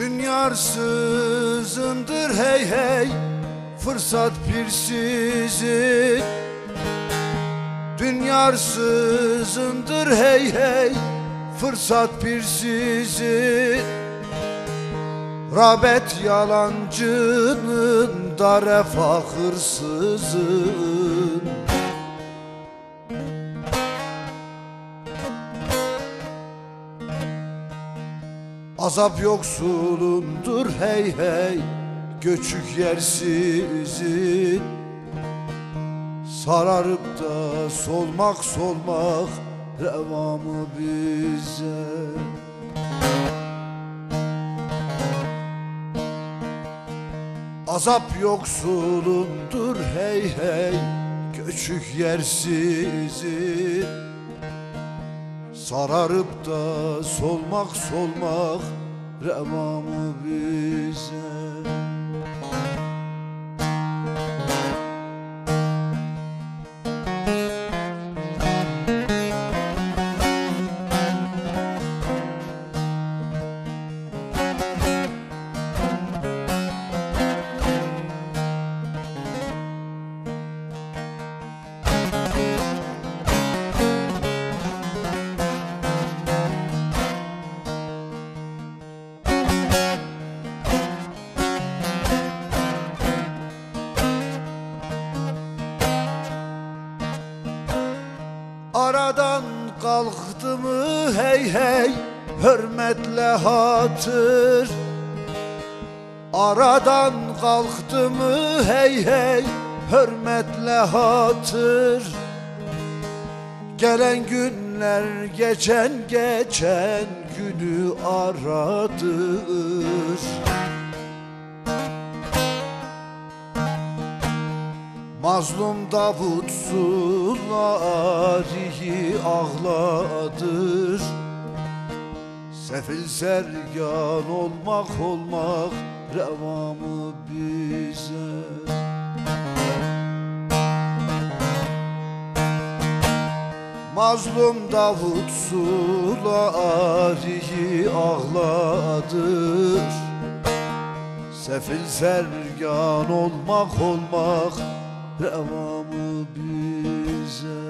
Dünyarsızındır hey hey Fırsat pirsizin Dünyarsızındır hey hey Fırsat pirsizin Rabet yalancının da refah hırsızın Azap yoksulundur hey hey Göçük yersizin. Sararıp da solmak solmak Reva mı bize. Azap yoksulundur hey hey Göçük yersizin Sararıp da solmak solmak Reva mı Aradan kalktı mı hey hey hürmetle hatır. Aradan kalktı mı hey hey hürmetle hatır. Gelen günler geçen geçen günü aradır Mazlum Davut sularihi ağladır. Sefil sergan olmak olmak reva mı bize. Mazlum Davut sularihi ağladır. Sefil sergan olmak olmak Reva bize